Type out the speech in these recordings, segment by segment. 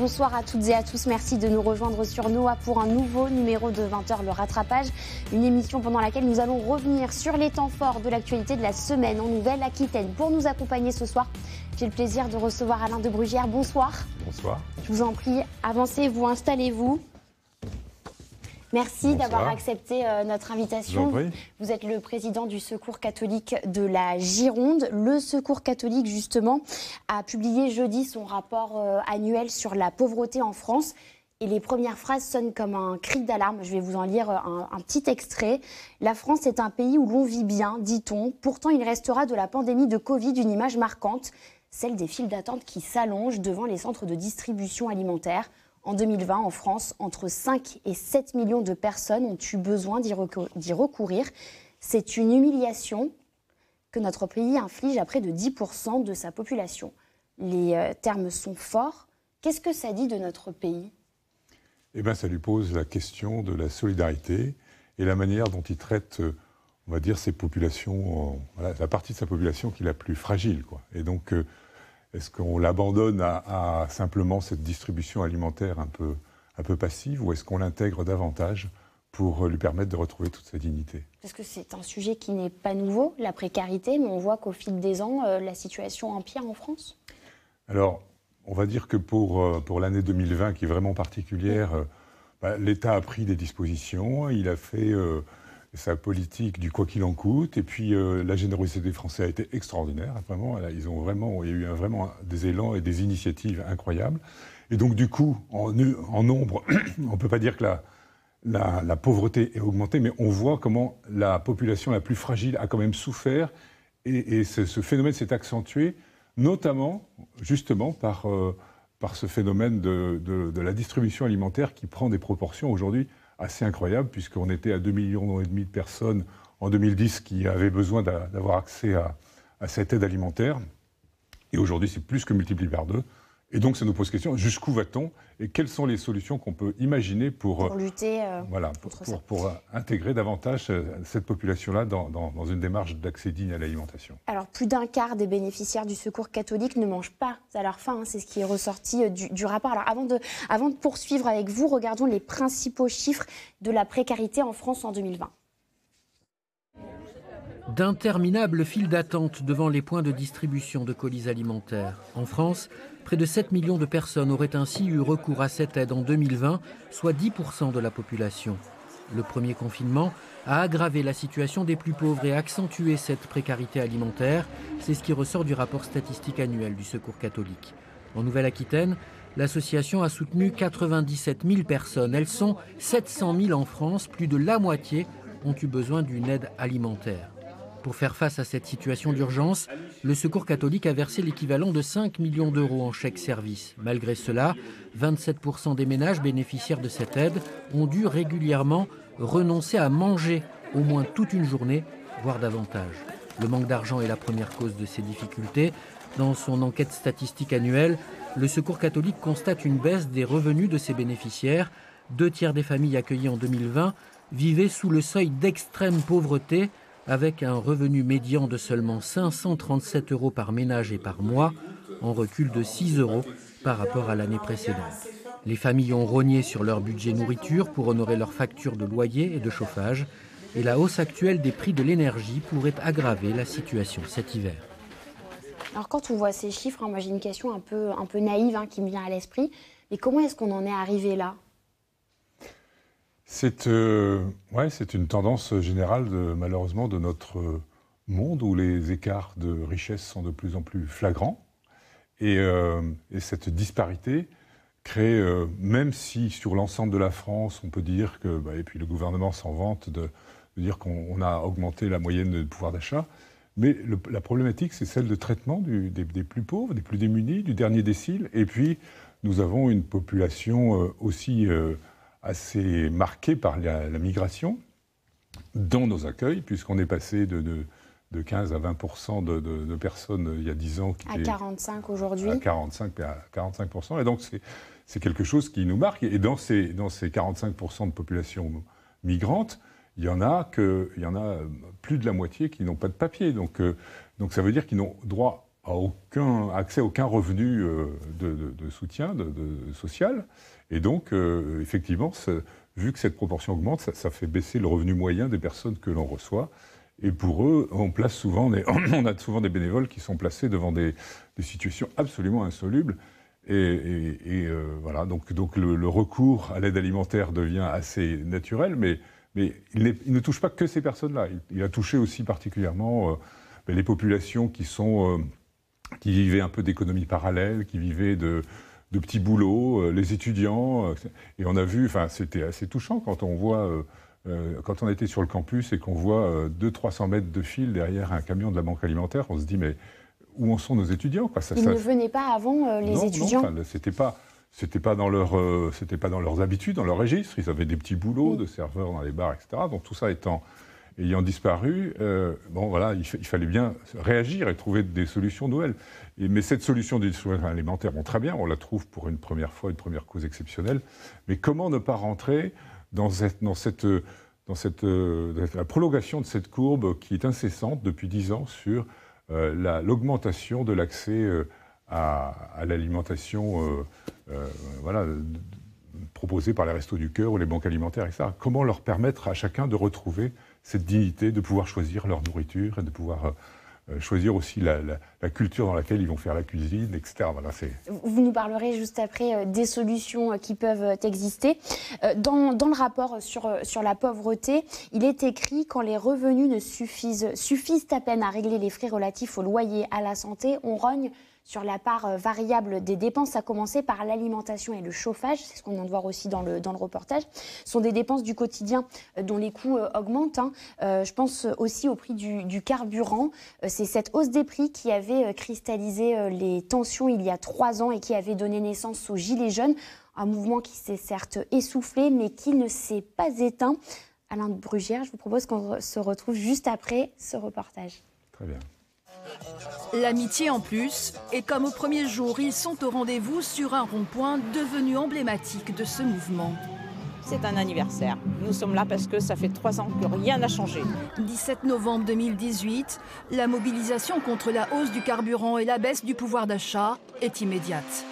Bonsoir à toutes et à tous. Merci de nous rejoindre sur Noah pour un nouveau numéro de 20h Le Rattrapage. Une émission pendant laquelle nous allons revenir sur les temps forts de l'actualité de la semaine en Nouvelle-Aquitaine. Pour nous accompagner ce soir, j'ai le plaisir de recevoir Alain de Brugière. Bonsoir. Bonsoir. Je vous en prie, avancez-vous, installez-vous. Merci d'avoir accepté euh, notre invitation. Vous êtes le président du Secours catholique de la Gironde. Le Secours catholique, justement, a publié jeudi son rapport euh, annuel sur la pauvreté en France. Et les premières phrases sonnent comme un cri d'alarme. Je vais vous en lire un, un petit extrait. La France est un pays où l'on vit bien, dit-on. Pourtant, il restera de la pandémie de Covid une image marquante, celle des files d'attente qui s'allongent devant les centres de distribution alimentaire. En 2020, en France, entre 5 et 7 millions de personnes ont eu besoin d'y recourir. C'est une humiliation que notre pays inflige à près de 10% de sa population. Les euh, termes sont forts. Qu'est-ce que ça dit de notre pays? Eh bien, ça lui pose la question de la solidarité et la manière dont il traite, euh, on va dire, ces populations, la partie de sa population qui est la plus fragile. Quoi. Et donc, euh, est-ce qu'on l'abandonne à, simplement cette distribution alimentaire un peu, un peu passive ou est-ce qu'on l'intègre davantage pour lui permettre de retrouver toute sa dignité? Parce que c'est un sujet qui n'est pas nouveau, la précarité, mais on voit qu'au fil des ans, euh, la situation empire en France. Alors, on va dire que pour, euh, pour l'année 2020, qui est vraiment particulière, euh, bah, l'État a pris des dispositions, il a fait sa politique du quoi qu'il en coûte. Et puis euh, la générosité des Français a été extraordinaire. Vraiment, ils ont vraiment, il y a eu vraiment des élans et des initiatives incroyables. Et donc du coup, en, nombre, on ne peut pas dire que la, pauvreté est augmentée, mais on voit comment la population la plus fragile a quand même souffert. Et, ce, phénomène s'est accentué, notamment justement par, euh, par ce phénomène de la distribution alimentaire qui prend des proportions aujourd'hui assez incroyable, puisqu'on était à 2,5 millions et demi de personnes en 2010 qui avaient besoin d'avoir accès à, à, cette aide alimentaire. Et aujourd'hui, c'est plus que multiplié par deux. Et donc, ça nous pose question jusqu'où va-t-on et quelles sont les solutions qu'on peut imaginer pour, pour lutter euh, voilà, pour, pour, pour, intégrer davantage euh, cette population-là dans, dans, dans, une démarche d'accès digne à l'alimentation Alors, plus d'un quart des bénéficiaires du secours catholique ne mangent pas à leur faim. Hein, c'est ce qui est ressorti euh, du, du, rapport. Alors, avant de, avant de poursuivre avec vous, regardons les principaux chiffres de la précarité en France en 2020. D'interminables files d'attente devant les points de distribution de colis alimentaires. En France, Près de 7 millions de personnes auraient ainsi eu recours à cette aide en 2020, soit 10% de la population. Le premier confinement a aggravé la situation des plus pauvres et accentué cette précarité alimentaire. C'est ce qui ressort du rapport statistique annuel du Secours catholique. En Nouvelle-Aquitaine, l'association a soutenu 97 000 personnes. Elles sont 700 000 en France. Plus de la moitié ont eu besoin d'une aide alimentaire. Pour faire face à cette situation d'urgence, le Secours catholique a versé l'équivalent de 5 millions d'euros en chèques service. Malgré cela, 27% des ménages bénéficiaires de cette aide ont dû régulièrement renoncer à manger au moins toute une journée, voire davantage. Le manque d'argent est la première cause de ces difficultés. Dans son enquête statistique annuelle, le Secours catholique constate une baisse des revenus de ses bénéficiaires. Deux tiers des familles accueillies en 2020 vivaient sous le seuil d'extrême pauvreté, avec un revenu médian de seulement 537 euros par ménage et par mois, en recul de 6 euros par rapport à l'année précédente. Les familles ont rogné sur leur budget nourriture pour honorer leurs factures de loyer et de chauffage, et la hausse actuelle des prix de l'énergie pourrait aggraver la situation cet hiver. Alors quand on voit ces chiffres, hein, moi j'ai une question un peu, naïve hein, qui me vient à l'esprit, mais comment est-ce qu'on en est arrivé là? C'est euh, ouais, une tendance générale, de, malheureusement, de notre monde où les écarts de richesse sont de plus en plus flagrants. Et, euh, cette disparité crée, euh, même si sur l'ensemble de la France, on peut dire que, bah, et puis le gouvernement s'en vante de, dire qu'on a augmenté la moyenne de pouvoir d'achat, mais la problématique, c'est celle de traitement des, des, plus pauvres, des plus démunis, du dernier décile. Et puis, nous avons une population aussi assez marqué par la, migration dans nos accueils, puisqu'on est passé de, de, 15 à 20 de, de, personnes il y a 10 ans. Qui à 45 aujourd'hui. À 45, à 45 Et donc, c'est quelque chose qui nous marque. Et dans ces, dans ces 45 de population migrante, il y en a que, il y en a plus de la moitié qui n'ont pas de papier. Donc, euh, donc ça veut dire qu'ils n'ont droit aucun accès à aucun revenu de, soutien de, social. Et donc, effectivement, vu que cette proportion augmente, ça, fait baisser le revenu moyen des personnes que l'on reçoit. Et pour eux, on place souvent, on a souvent des bénévoles qui sont placés devant des, situations absolument insolubles. Et, voilà, donc, donc le, recours à l'aide alimentaire devient assez naturel, mais, mais il, ne touche pas que ces personnes-là. Il, a touché aussi particulièrement ben, les populations qui sont qui vivaient un peu d'économie parallèle, qui vivaient de, de petits boulots, euh, les étudiants. Euh, et on a vu, enfin, c'était assez touchant quand on voit, euh, quand on était sur le campus et qu'on voit 200-300 mètres de fil derrière un camion de la banque alimentaire, on se dit, mais où en sont nos étudiants quoi, ça, Ils ne venaient pas avant, les étudiants Non, c'était pas c'était pas dans leur c'était pas dans leurs habitudes, dans leur registre. Ils avaient des petits boulots de serveurs dans les bars, etc. Donc tout ça étant ayant disparu, euh, bon voilà, il, fallait bien réagir et trouver des solutions nouvelles. Et, mais cette solution du soutien alimentaire, bon, très bien, on la trouve pour une première fois, une première cause exceptionnelle. Mais comment ne pas rentrer dans cette, dans cette, dans cette la prolongation de cette courbe qui est incessante depuis dix ans sur euh, l'augmentation de l'accès euh, à, l'alimentation, voilà proposée par les restos du cœur ou les banques alimentaires, etc. Comment leur permettre à chacun de retrouver cette dignité de pouvoir choisir leur nourriture et de pouvoir euh, euh, choisir aussi la, culture dans laquelle ils vont faire la cuisine, etc. Voilà, Vous nous parlerez juste après euh, des solutions qui peuvent exister. Dans, dans, le rapport sur, sur la pauvreté, il est écrit quand les revenus ne suffisent, suffisent à peine à régler les frais relatifs au loyer, à la santé, on rogne sur la part euh, variable des dépenses, à commencer par l'alimentation et le chauffage, c'est ce qu'on vient de voir aussi dans le, dans le reportage, sont des dépenses du quotidien euh, dont les coûts euh, augmentent. Hein. je pense aussi au prix du, carburant. c'est cette hausse des prix qui avait cristallisé les tensions il y a trois ans et qui avait donné naissance aux Gilets jaunes, un mouvement qui s'est certes essoufflé, mais qui ne s'est pas éteint. Alain de Brugière, je vous propose qu'on se retrouve juste après ce reportage. Très bien. L'amitié en plus, et comme au premier jour, ils sont au rendez-vous sur un rond-point devenu emblématique de ce mouvement. C'est un anniversaire. Nous sommes là parce que ça fait trois ans que rien n'a changé. 17 novembre 2018, la mobilisation contre la hausse du carburant et la baisse du pouvoir d'achat est immédiate.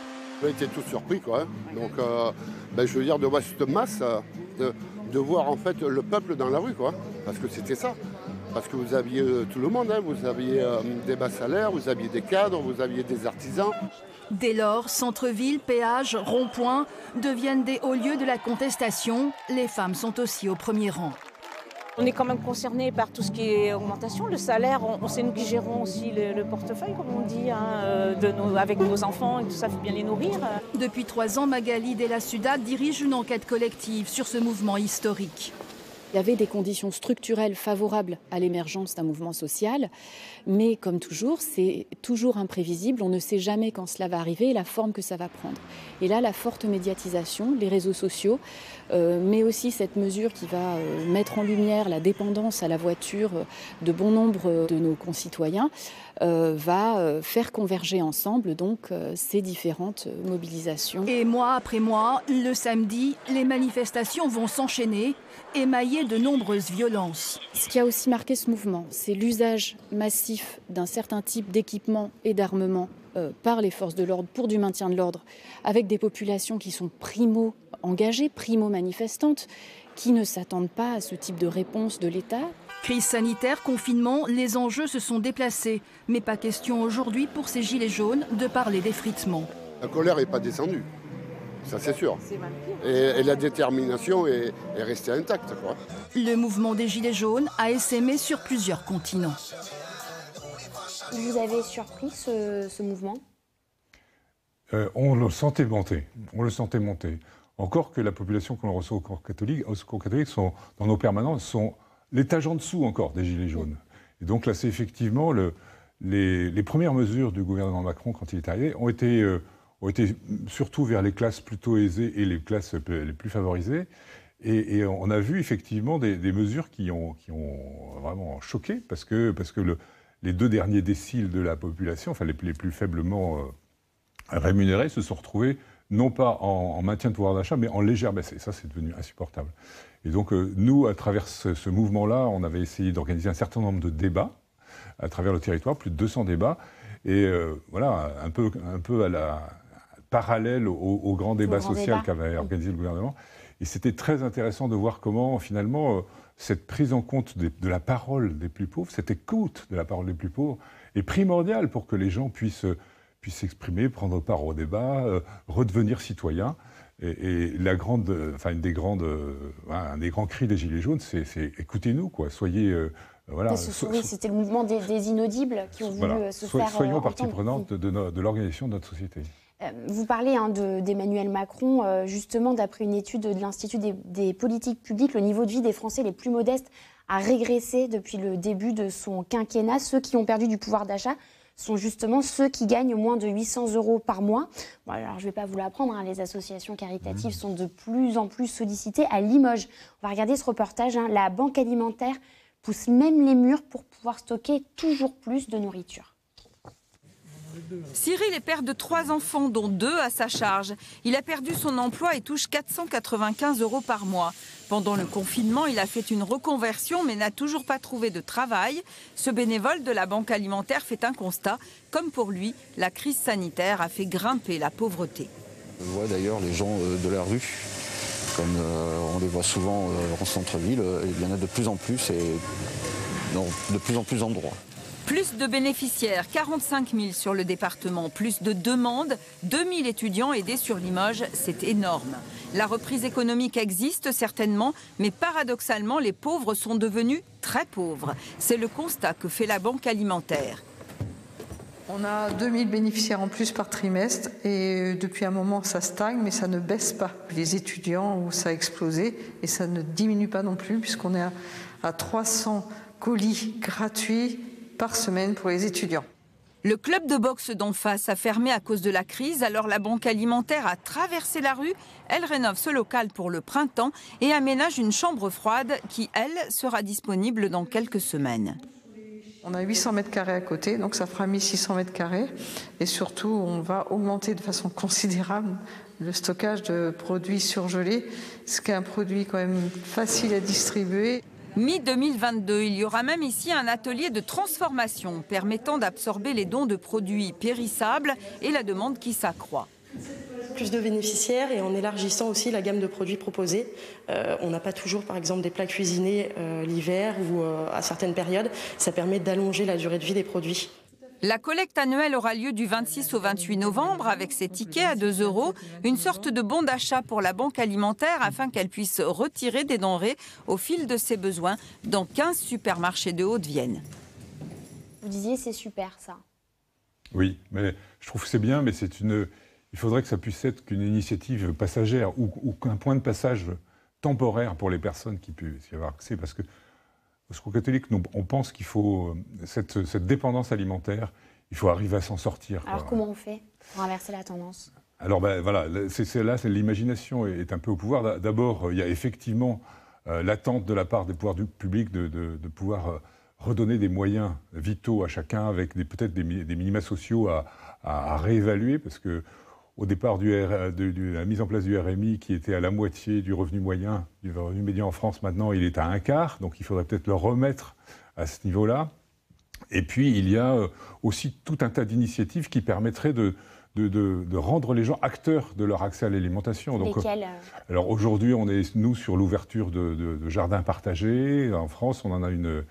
On été tous surpris, quoi. Hein. Donc, euh, ben, je veux dire, de voir cette masse, euh, de, voir en fait le peuple dans la rue, quoi. Parce que c'était ça. Parce que vous aviez euh, tout le monde, hein. vous aviez euh, des bas salaires, vous aviez des cadres, vous aviez des artisans. Dès lors, centre-ville, péage, rond-point deviennent des hauts lieux de la contestation. Les femmes sont aussi au premier rang. On est quand même concerné par tout ce qui est augmentation. Le salaire, on, sait nous qui gérons aussi le, portefeuille, comme on dit, hein, euh, de nos, avec nos enfants et tout ça, il faut bien les nourrir. Depuis trois ans, Magali Della Suda dirige une enquête collective sur ce mouvement historique. Il y avait des conditions structurelles favorables à l'émergence d'un mouvement social, mais comme toujours, c'est toujours imprévisible. On ne sait jamais quand cela va arriver et la forme que ça va prendre. Et là, la forte médiatisation, les réseaux sociaux, euh, mais aussi cette mesure qui va euh, mettre en lumière la dépendance à la voiture de bon nombre de nos concitoyens, va faire converger ensemble donc ces différentes mobilisations. Et mois après mois, le samedi, les manifestations vont s'enchaîner, émaillées de nombreuses violences. Ce qui a aussi marqué ce mouvement, c'est l'usage massif d'un certain type d'équipement et d'armement par les forces de l'ordre pour du maintien de l'ordre, avec des populations qui sont primo engagées, primo-manifestantes, qui ne s'attendent pas à ce type de réponse de l'État. Crise sanitaire, confinement, les enjeux se sont déplacés. Mais pas question aujourd'hui pour ces gilets jaunes de parler d'effritement. La colère n'est pas descendue, ça c'est sûr. Et, la détermination est, restée intacte. Le mouvement des gilets jaunes a essaimé sur plusieurs continents. Vous avez surpris ce, mouvement? Euh, On le sentait monter. On le sentait monter. Encore que la population qu'on reçoit au cours catholique, au cours catholique sont, dans nos permanences sont l'étage en dessous encore des Gilets jaunes. Et donc là, c'est effectivement le, les, premières mesures du gouvernement Macron quand il est arrivé ont été, euh, surtout vers les classes plutôt aisées et les classes les plus favorisées. Et, on a vu effectivement des, mesures qui ont, vraiment choqué parce que, les deux derniers déciles de la population, enfin les, plus faiblement euh, rémunérés, se sont retrouvés non pas en, maintien de pouvoir d'achat, mais en légère baisse. Ça, c'est devenu insupportable. Et donc, euh, nous, à travers ce, mouvement-là, on avait essayé d'organiser un certain nombre de débats à travers le territoire, plus de 200 débats. Et voilà, un peu, un peu à la parallèle au, grand débat social qu'avait organisé le gouvernement. Et c'était très intéressant de voir comment, finalement, cette prise en compte de la parole des plus pauvres, cette écoute de la parole des plus pauvres, est primordiale pour que les gens puissent puissent s'exprimer, prendre part au débat, redevenir citoyens. Et, la grande, enfin une des grandes, un des grands cris des Gilets jaunes, c'est écoutez-nous, quoi. Soyez voilà. c'était le mouvement des, inaudibles qui ont voulu se faire. Soyons partie prenante de l'organisation de notre société. Euh, vous parlez hein, d'Emmanuel Macron. Euh, justement, d'après une étude de l'Institut des, politiques publiques, le niveau de vie des Français les plus modestes a régressé depuis le début de son quinquennat. Ceux qui ont perdu du pouvoir d'achat sont justement ceux qui gagnent moins de 800 euros par mois. alors, je ne vais pas vous l'apprendre, hein, les associations caritatives mmh. sont de plus en plus sollicitées. À Limoges, on va regarder ce reportage, hein. la banque alimentaire pousse même les murs pour pouvoir stocker toujours plus de nourriture. Cyril est père de trois enfants, dont deux à sa charge. Il a perdu son emploi et touche 495 euros par mois. Pendant le confinement, il a fait une reconversion mais n'a toujours pas trouvé de travail. Ce bénévole de la Banque alimentaire fait un constat. Comme pour lui, la crise sanitaire a fait grimper la pauvreté. On voit d'ailleurs les gens euh, de la rue, comme euh, on les voit souvent euh, en centre-ville, il y en a de plus en plus et dans de plus en plus d'endroits. Plus de bénéficiaires, 45 000 sur le département, plus de demandes, 2 000 étudiants aidés sur Limoges, c'est énorme. La reprise économique existe certainement, mais paradoxalement, les pauvres sont devenus très pauvres. C'est le constat que fait la Banque alimentaire. On a 2000 bénéficiaires en plus par trimestre et depuis un moment ça stagne mais ça ne baisse pas. Les étudiants ça a explosé et ça ne diminue pas non plus puisqu'on est à 300 colis gratuits par semaine pour les étudiants. Le club de boxe d'en face a fermé à cause de la crise, alors la banque alimentaire a traversé la rue. Elle rénove ce local pour le printemps et aménage une chambre froide qui, elle, sera disponible dans quelques semaines. On a 800 mètres carrés à côté, donc ça fera 1600 mètres carrés. Et surtout, on va augmenter de façon considérable le stockage de produits surgelés, ce qui est un produit quand même facile à distribuer. Mi-2022, il y aura même ici un atelier de transformation permettant d'absorber les dons de produits périssables et la demande qui s'accroît plus de bénéficiaires et en élargissant aussi la gamme de produits proposés. Euh, on n'a pas toujours, par exemple, des plats cuisinés euh, l'hiver ou euh, à certaines périodes. Ça permet d'allonger la durée de vie des produits. La collecte annuelle aura lieu du 26 au 28 novembre avec ses tickets à 2 euros, une sorte de bon d'achat pour la banque alimentaire afin qu'elle puisse retirer des denrées au fil de ses besoins dans 15 supermarchés de Haute-Vienne. Vous disiez c'est super ça. Oui, mais je trouve que c'est bien, mais c'est une. Il faudrait que ça puisse être qu'une initiative passagère ou, ou qu'un point de passage temporaire pour les personnes qui puissent y avoir accès, parce que au Secours catholique, on pense qu'il faut euh, cette, dépendance alimentaire, il faut arriver à s'en sortir. Alors comment on fait pour inverser la tendance? Alors ben, voilà, c'est là, l'imagination est un peu au pouvoir. D'abord, il y a effectivement euh, l'attente de la part des pouvoirs publics de, pouvoir euh, redonner des moyens vitaux à chacun avec peut-être des, minima sociaux à, à, réévaluer, parce que au départ du de, la mise en place du RMI qui était à la moitié du revenu moyen, du revenu médian en France, maintenant il est à un quart, donc il faudrait peut-être le remettre à ce niveau-là. Et puis il y a euh, aussi tout un tas d'initiatives qui permettraient de, de, rendre les gens acteurs de leur accès à l'alimentation. Donc, euh, alors aujourd'hui, on est nous sur l'ouverture de, jardins partagés. En France, on en a une,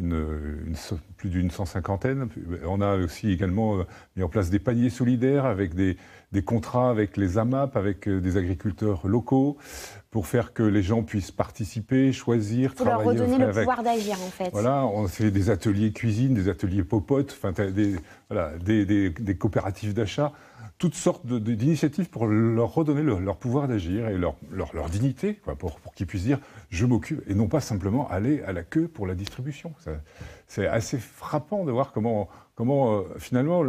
une, plus d'une cent cinquantaine. On a aussi également euh, mis en place des paniers solidaires avec des, des contrats avec les AMAP, avec euh, des agriculteurs locaux, pour faire que les gens puissent participer, choisir, pour travailler. Pour leur redonner le pouvoir d'agir, en fait. Voilà, on fait des ateliers cuisine, des ateliers popotes, enfin, des, voilà, des, des, coopératives d'achat, toutes sortes d'initiatives pour leur redonner leur pouvoir d'agir et leur, leur, leur dignité, pour, pour qu'ils puissent dire je m'occupe, et non pas simplement aller à la queue pour la distribution. C'est assez frappant de voir comment, comment euh, finalement,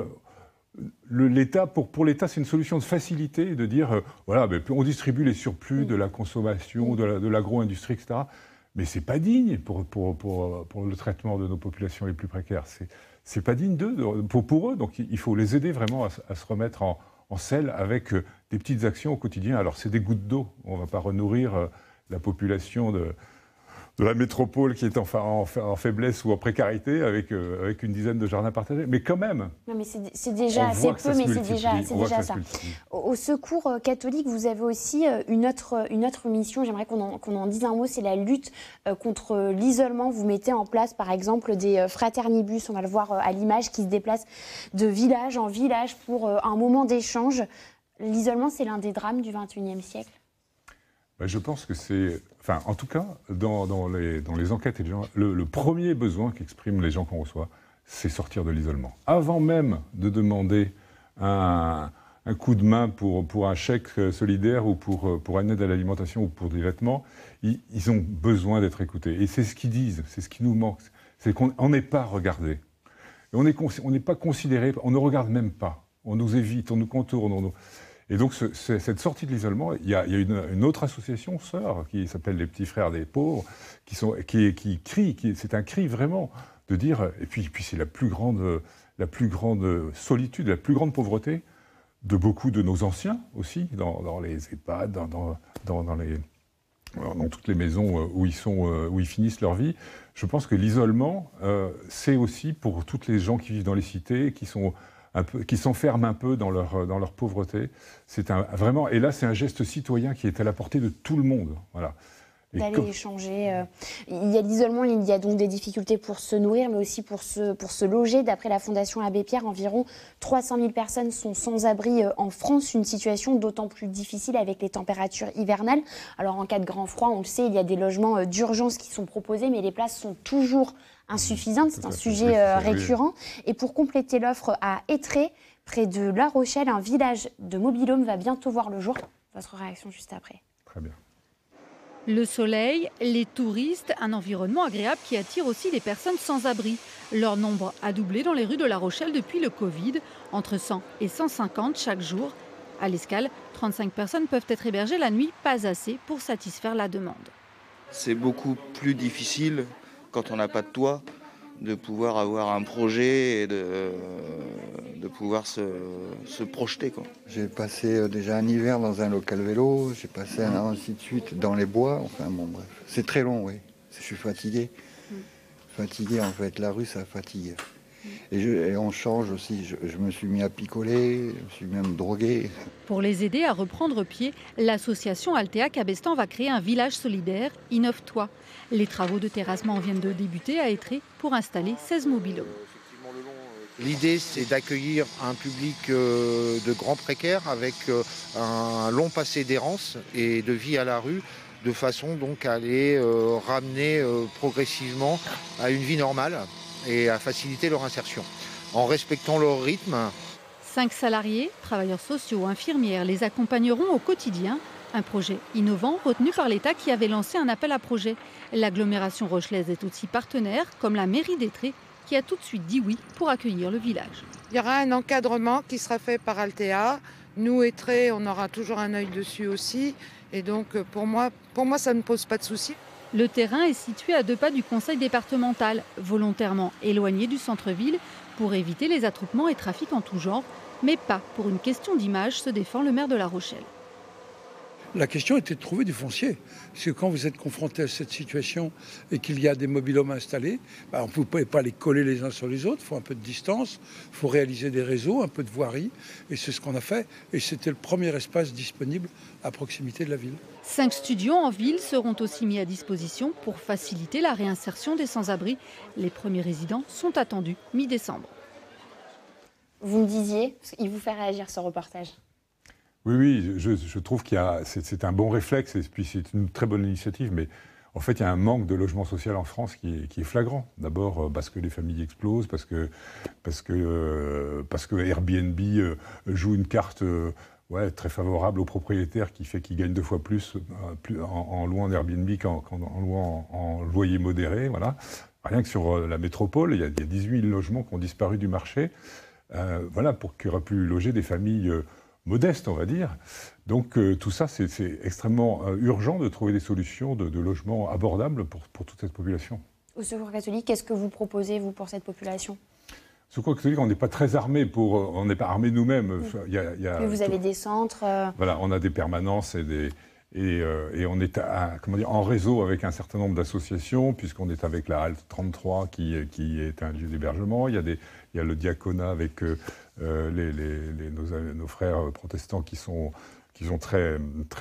l'État, pour, pour l'État, c'est une solution de facilité de dire, euh, voilà, ben, on distribue les surplus de la consommation, de l'agro-industrie, etc. Mais c'est pas digne pour, pour, pour, pour, le traitement de nos populations les plus précaires. C'est pas digne d'eux, pour, eux. Donc il faut les aider vraiment à, se remettre en, en, selle avec euh, des petites actions au quotidien. Alors c'est des gouttes d'eau. On ne va pas renourrir euh, la population de, de la métropole qui est en, en, en faiblesse ou en précarité avec, euh, avec une dizaine de jardins partagés. Mais quand même. Non, mais c'est déjà assez peu, mais c'est déjà, déjà ça. Au, secours euh, catholique, vous avez aussi euh, une autre, une autre mission. J'aimerais qu'on en, en, dise un mot. C'est la lutte contre l'isolement. Vous mettez en place, par exemple, des fraternibus. On va le voir à l'image qui se déplacent de village en village pour un moment d'échange. L'isolement, c'est l'un des drames du XXIe siècle? Bah, je pense que c'est, enfin, en tout cas, dans, les, enquêtes, le, premier besoin qu'expriment les gens qu'on reçoit, c'est sortir de l'isolement. Avant même de demander un, coup de main pour, un chèque solidaire ou pour, pour une aide à l'alimentation ou pour des vêtements, ils, ils ont besoin d'être écoutés. Et c'est ce qu'ils disent, c'est ce qui nous manque, c'est qu'on n'est pas regardé. on n'est pas considéré, on ne regarde même pas. On nous évite, on nous contourne. On nous... Et donc, cette sortie de l'isolement, il y a, une, autre association, sœur, qui s'appelle les Petits Frères des Pauvres, qui, sont, qui, qui crient, c'est un cri vraiment de dire, et puis, puis c'est la plus grande, la plus grande solitude, la plus grande pauvreté de beaucoup de nos anciens aussi, dans, les EHPAD, dans, dans, toutes les maisons où ils, sont, où ils finissent leur vie. Je pense que l'isolement, euh, c'est aussi pour toutes les gens qui vivent dans les cités, qui sont qui s'enferment un peu dans leur, dans leur pauvreté. C'est un, vraiment, et là, c'est un geste citoyen qui est à la portée de tout le monde. Voilà d'aller échanger. Euh, il y a l'isolement, il y a donc des difficultés pour se nourrir, mais aussi pour se, pour se loger. D'après la Fondation Abbé Pierre, environ 300 000 personnes sont sans abri euh, en France, une situation d'autant plus difficile avec les températures hivernales. Alors en cas de grand froid, on le sait, il y a des logements euh, d'urgence qui sont proposés, mais les places sont toujours insuffisantes. C'est un sujet récurrent. Et pour compléter l'offre à Étré, près de La Rochelle, un village de mobilhome va bientôt voir le jour. Votre réaction juste après. Très bien. Le soleil, les touristes, un environnement agréable qui attire aussi les personnes sans abri. Leur nombre a doublé dans les rues de La Rochelle depuis le Covid, entre 100 et 150 chaque jour. À l'escale, 35 personnes peuvent être hébergées la nuit, pas assez pour satisfaire la demande. C'est beaucoup plus difficile quand on n'a pas de toit de pouvoir avoir un projet et de, de pouvoir se, se projeter. J'ai passé euh, déjà un hiver dans un local vélo, j'ai passé un ainsi de suite dans les bois, enfin bon bref. C'est très long, oui. Je suis fatigué. Mm. Fatigué en fait, la rue ça fatigue. Et, on change aussi. Je, me suis mis à picoler, je me suis même drogué. Pour les aider à reprendre pied, l'association Altea Cabestan va créer un village solidaire Innove-toi. Les travaux de terrassement viennent de débuter à Étré pour installer 16 mobilhomes. L'idée, c'est d'accueillir un public euh, de grands précaires avec euh, un long passé d'errance et de vie à la rue, de façon donc à les euh, ramener progressivement à une vie normale et à faciliter leur insertion en respectant leur rythme. Cinq salariés, travailleurs sociaux, infirmières, les accompagneront au quotidien. Un projet innovant retenu par l'État qui avait lancé un appel à projet. L'agglomération rochelaise est aussi partenaire, comme la mairie d'Etré, qui a tout de suite dit oui pour accueillir le village. Il y aura un encadrement qui sera fait par Altea. Nous, Etré, on aura toujours un œil dessus aussi. Et donc, pour moi, pour moi ça ne pose pas de souci. Le terrain est situé à deux pas du conseil départemental, volontairement éloigné du centre-ville pour éviter les attroupements et trafics en tout genre, mais pas pour une question d'image, se défend le maire de La Rochelle. La question était de trouver du foncier. Parce que quand vous êtes confronté à cette situation et qu'il y a des mobilhomes installés, bah, vous ne pouvez pas les coller les uns sur les autres. Il faut un peu de distance, il faut réaliser des réseaux, un peu de voirie. Et c'est ce qu'on a fait. Et c'était le premier espace disponible à proximité de la ville. Cinq studios en ville seront aussi mis à disposition pour faciliter la réinsertion des sans-abri. Les premiers résidents sont attendus mi-décembre. Vous me disiez, il vous fait réagir ce reportage oui, oui, je, trouve qu'il y a, c'est un bon réflexe et puis c'est une très bonne initiative, mais en fait, il y a un manque de logement social en France qui est, flagrant. D'abord euh, parce que les familles explosent, parce que, parce que, euh, parce que Airbnb euh, joue une carte très favorable aux propriétaires qui fait qu'ils gagnent deux fois plus, plus en, louant en Airbnb qu'en louant en, loyer modéré. Voilà. Rien que sur la métropole, il y, a, 18 000 logements qui ont disparu du marché. voilà, pour qu'il aurait pu loger des familles modeste, on va dire. Donc euh, tout ça, c'est extrêmement euh, urgent de trouver des solutions de, logement abordables pour, toute cette population. Au Secours catholique, qu'est-ce que vous proposez, vous, pour cette population? Au Secours catholique, on n'est pas très armé pour, on n'est pas armé nous-mêmes. Vous avez des centres Voilà, on a des permanences et des, Et, on est comment dire, en réseau avec un certain nombre d'associations, puisqu'on est avec la Halte 33 qui, qui est un lieu d'hébergement. Il, y a des, il y a le diaconat avec les, nos, frères protestants qui sont, très,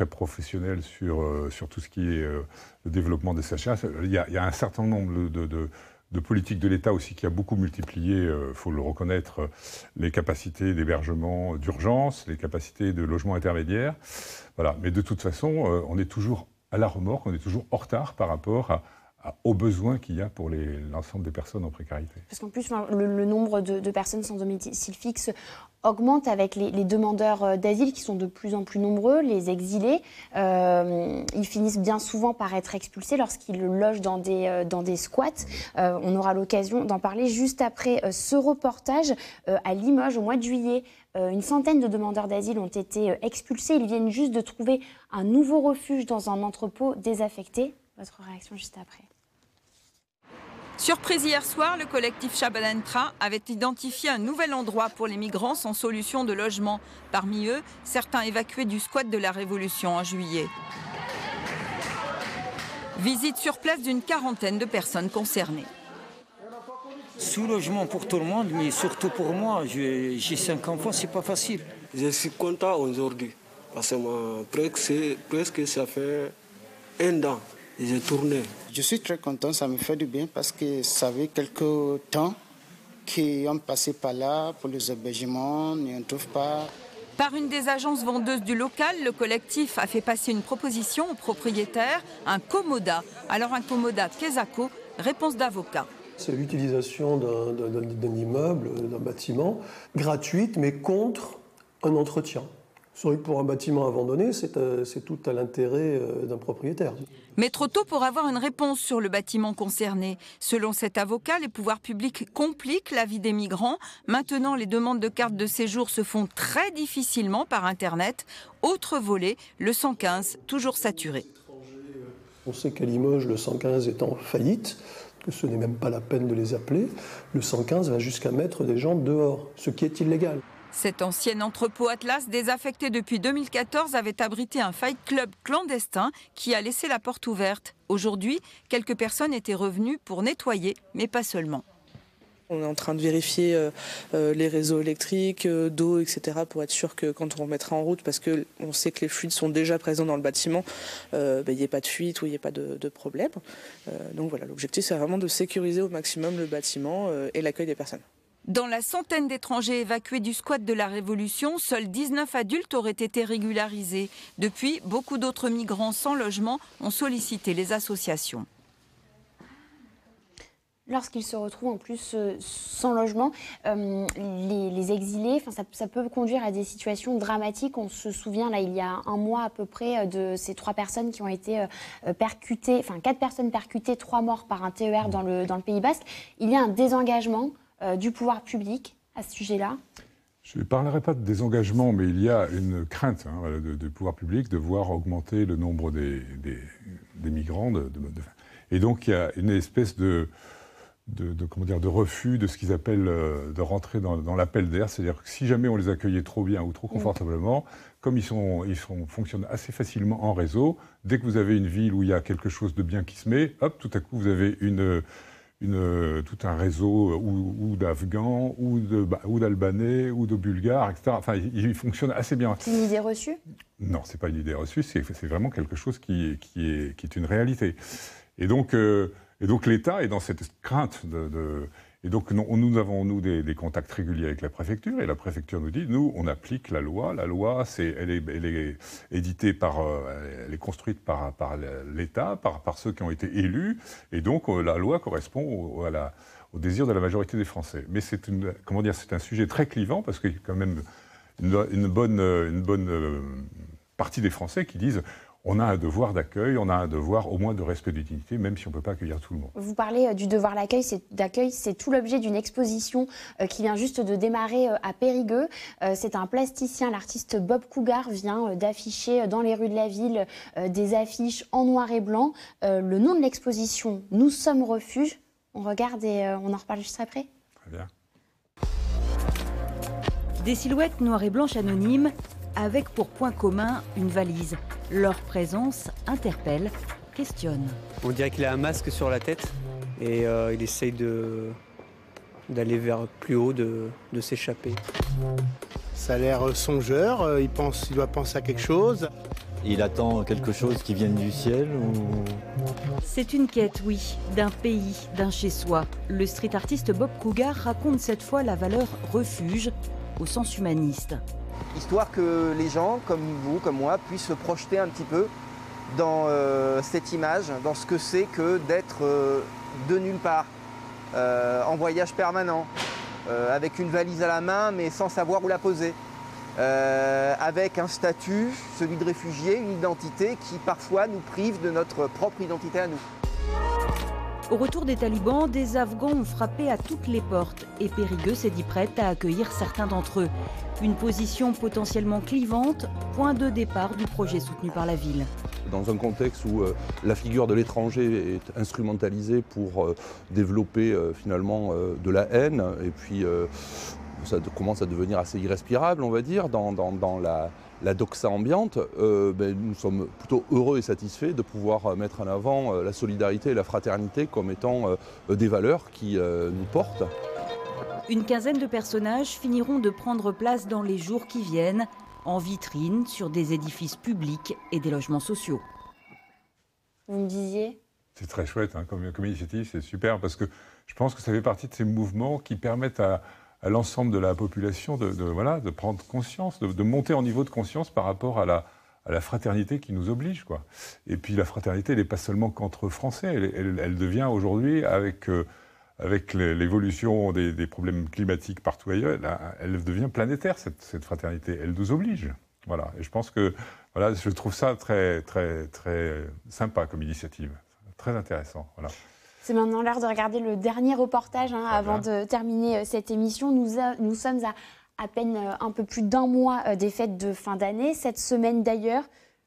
professionnels sur, tout ce qui est le développement des sachets. Il y a, un certain nombre de, de de l'État aussi qui a beaucoup multiplié, il euh, faut le reconnaître, les capacités d'hébergement d'urgence, les capacités de logement intermédiaire. Voilà. Mais de toute façon, euh, on est toujours à la remorque, on est toujours en retard par rapport à, aux besoins qu'il y a pour l'ensemble des personnes en précarité. Parce qu'en plus, le, nombre de, personnes sans domicile fixe augmente avec les, demandeurs euh, d'asile qui sont de plus en plus nombreux, les exilés. Euh, ils finissent bien souvent par être expulsés lorsqu'ils logent dans des, euh, dans des squats. on aura l'occasion d'en parler juste après ce reportage à Limoges au mois de juillet. une centaine de demandeurs d'asile ont été expulsés. Ils viennent juste de trouver un nouveau refuge dans un entrepôt désaffecté. Votre réaction juste après. Surprise hier soir, le collectif Chabadantra avait identifié un nouvel endroit pour les migrants sans solution de logement. Parmi eux, certains évacués du squat de la Révolution en juillet. Visite sur place d'une quarantaine de personnes concernées. Sous-logement pour tout le monde, mais surtout pour moi. J'ai cinq enfants, c'est pas facile. Je suis content aujourd'hui parce que presque, presque ça fait un an j'ai tourné. Je suis très content, ça me fait du bien parce que ça fait quelques temps qu'on passé par là pour les hébergements, on ne trouve pas. Par une des agences vendeuses du local, le collectif a fait passer une proposition aux propriétaires, un Comoda. Alors un Comoda Kesako, réponse d'avocat. C'est l'utilisation d'un immeuble, d'un bâtiment, gratuite mais contre un entretien. Pour un bâtiment abandonné, c'est euh, tout à l'intérêt euh, d'un propriétaire. Mais trop tôt pour avoir une réponse sur le bâtiment concerné. Selon cet avocat, les pouvoirs publics compliquent la vie des migrants. Maintenant, les demandes de carte de séjour se font très difficilement par Internet. Autre volet, le 115, toujours saturé. On sait qu'à Limoges, le 115 est en faillite, que ce n'est même pas la peine de les appeler. Le 115 va jusqu'à mettre des gens dehors, ce qui est illégal. Cet ancien entrepôt Atlas, désaffecté depuis 2014, avait abrité un fight club clandestin qui a laissé la porte ouverte. Aujourd'hui, quelques personnes étaient revenues pour nettoyer, mais pas seulement. On est en train de vérifier euh, euh, les réseaux électriques, euh, d'eau, etc. pour être sûr que quand on remettra en route, parce qu'on sait que les fluides sont déjà présents dans le bâtiment, ben, il n'y ait pas de fuite ou il n'y ait pas de, de problème. donc voilà, l'objectif c'est vraiment de sécuriser au maximum le bâtiment et l'accueil des personnes. Dans la centaine d'étrangers évacués du squat de la Révolution, seuls 19 adultes auraient été régularisés. Depuis, beaucoup d'autres migrants sans logement ont sollicité les associations. Lorsqu'ils se retrouvent en plus euh, sans logement, euh, les, exilés, ça, ça, peut conduire à des situations dramatiques. On se souvient, là, il y a un mois à peu près, euh, de ces trois personnes qui ont été percutées, enfin quatre personnes percutées, trois morts par un TER dans le, dans le Pays Basque. Il y a un désengagement du pouvoir public à ce sujet-là je ne parlerai pas de désengagement, mais il y a une crainte hein, du pouvoir public de voir augmenter le nombre des, migrants. et donc il y a une espèce de, comment dire, de refus de ce qu'ils appellent euh, de rentrer dans, l'appel d'air. C'est-à-dire que si jamais on les accueillait trop bien ou trop confortablement, comme ils, sont, ils sont, fonctionnent assez facilement en réseau, dès que vous avez une ville où il y a quelque chose de bien qui se met, hop, tout à coup vous avez une une, euh, tout un réseau euh, ou, d'Afghans, ou, d'Albanais, ou de Bulgares, etc. Enfin, il, fonctionne assez bien. C'est une idée reçue? Non, c'est pas une idée reçue, c'est, vraiment quelque chose qui, qui, est, qui est une réalité. Et donc, euh, et donc l'État est dans cette crainte de et donc nous, avons, nous, des, contacts réguliers avec la préfecture, et la préfecture nous dit, nous, on applique la loi. La loi, c'est, elle, est, elle éditée par, euh, elle est construite par, l'État, par, ceux qui ont été élus, et donc euh, la loi correspond au, désir de la majorité des Français. Mais c'est une, comment dire, un sujet très clivant, parce qu'il y a quand même une, une bonne, une bonne euh, partie des Français qui disent on a un devoir d'accueil, on a un devoir au moins de respect de dignité, même si on ne peut pas accueillir tout le monde. Vous parlez euh, du devoir d'accueil, c'est tout l'objet d'une exposition euh, qui vient juste de démarrer euh, à Périgueux. C'est un plasticien, l'artiste Bob Cougar vient d'afficher dans les rues de la ville des affiches en noir et blanc. Le nom de l'exposition, Nous sommes refuge. On regarde et on en reparle juste après. Très bien. Des silhouettes noires et blanches anonymes avec pour point commun une valise. Leur présence interpelle, questionne. On dirait qu'il a un masque sur la tête et euh, il essaye d'aller vers plus haut, de, de s'échapper. Ça a l'air songeur, euh, il, pense, il doit penser à quelque chose. Il attend quelque chose qui vienne du ciel ou... C'est une quête, oui, d'un pays, d'un chez-soi. Le street artiste Bob Cougar raconte cette fois la valeur refuge au sens humaniste. Histoire que les gens, comme vous, comme moi, puissent se projeter un petit peu dans euh, cette image, dans ce que c'est que d'être euh, de nulle part, euh, en voyage permanent, avec une valise à la main mais sans savoir où la poser. avec un statut, celui de réfugié, une identité qui parfois nous prive de notre propre identité à nous. Au retour des talibans, des Afghans ont frappé à toutes les portes et Périgueux s'est dit prête à accueillir certains d'entre eux. Une position potentiellement clivante, point de départ du projet soutenu par la ville. Dans un contexte où euh, la figure de l'étranger est instrumentalisée pour euh, développer euh, finalement de la haine, et puis ça commence à devenir assez irrespirable, on va dire, dans, dans la, la doxa ambiante, euh, ben, nous sommes plutôt heureux et satisfaits de pouvoir euh, mettre en avant euh, la solidarité et la fraternité comme étant des valeurs qui nous portent. Une quinzaine de personnages finiront de prendre place dans les jours qui viennent, en vitrine sur des édifices publics et des logements sociaux. Vous me disiez? C'est très chouette hein, comme, comme initiative, c'est super parce que je pense que ça fait partie de ces mouvements qui permettent à, à l'ensemble de la population de, voilà, de prendre conscience, de, monter en niveau de conscience par rapport à la, fraternité qui nous oblige. Quoi. Et puis la fraternité, elle n'est pas seulement qu'entre Français, elle, devient aujourd'hui, avec, euh, avec l'évolution des, problèmes climatiques partout ailleurs, elle, devient planétaire, cette, cette, fraternité. Elle nous oblige. Voilà. Et je pense que voilà, je trouve ça très, très, très sympa comme initiative. Très intéressant. Voilà. C'est maintenant l'heure de regarder le dernier reportage hein, avant de terminer euh, cette émission. Nous, nous sommes à à peine euh, un peu plus d'un mois euh, des fêtes de fin d'année. Cette semaine d'ailleurs,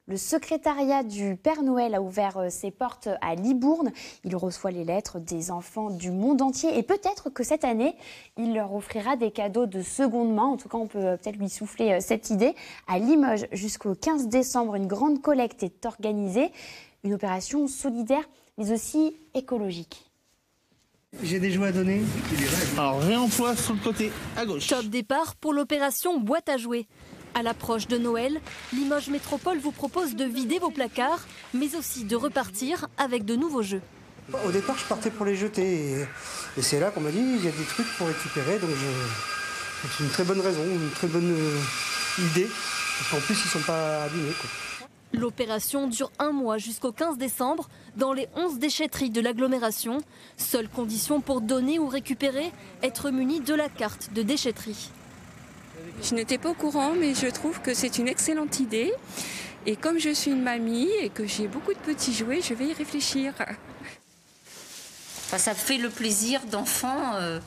le secrétariat du Père Noël a ouvert ses portes à Libourne. Il reçoit les lettres des enfants du monde entier et peut-être que cette année, il leur offrira des cadeaux de seconde main. En tout cas, on peut peut-être lui souffler cette idée. À Limoges, jusqu'au 15 décembre, une grande collecte est organisée. Une opération solidaire mais aussi écologique. J'ai des jouets à donner. Alors réemploi sur le côté à gauche. Top départ pour l'opération boîte à jouets. À l'approche de Noël, Limoges Métropole vous propose de vider vos placards, mais aussi de repartir avec de nouveaux jeux. Au départ, je partais pour les jeter. Et, c'est là qu'on m'a dit il y a des trucs pour récupérer. Donc c'est une très bonne raison, une très bonne euh, idée. Parce qu'en plus, ils ne sont pas abîmés. L'opération dure un mois jusqu'au 15 décembre dans les 11 déchetteries de l'agglomération. Seule condition pour donner ou récupérer, être muni de la carte de déchetterie. Je n'étais pas au courant, mais je trouve que c'est une excellente idée. Et comme je suis une mamie et que j'ai beaucoup de petits jouets, je vais y réfléchir. ça fait le plaisir d'enfants euh,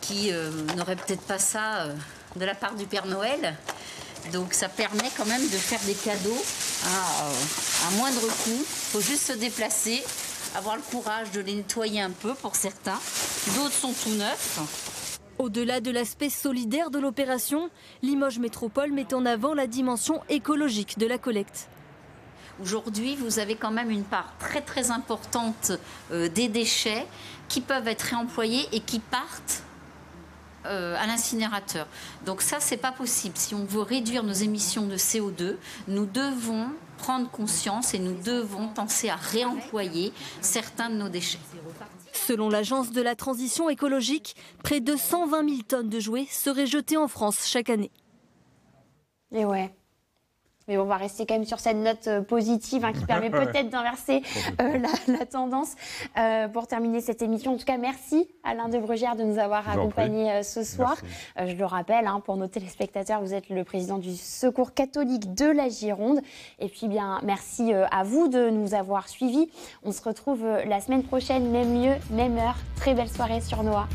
qui euh, n'auraient peut-être pas ça euh, de la part du Père Noël. Donc ça permet quand même de faire des cadeaux à, à moindre coût. Il faut juste se déplacer, avoir le courage de les nettoyer un peu pour certains. D'autres sont tout neufs. Au-delà de l'aspect solidaire de l'opération, Limoges Métropole met en avant la dimension écologique de la collecte. Aujourd'hui, vous avez quand même une part très très importante euh, des déchets qui peuvent être réemployés et qui partent euh, à l'incinérateur. Donc ça, c'est pas possible. Si on veut réduire nos émissions de CO2, nous devons prendre conscience et nous devons penser à réemployer certains de nos déchets. Selon l'Agence de la transition écologique, près de 120 000 tonnes de jouets seraient jetées en France chaque année. Et ouais, mais on va rester quand même sur cette note euh, positive hein, qui permet peut-être d'inverser euh, la, tendance. Euh, pour terminer cette émission, en tout cas, merci Alain de Brugère de nous avoir accompagnés ce soir. je le rappelle, hein, pour nos téléspectateurs, vous êtes le président du Secours catholique de la Gironde. Et puis bien, merci à vous de nous avoir suivis. On se retrouve la semaine prochaine, même lieu, même heure. Très belle soirée sur Noah.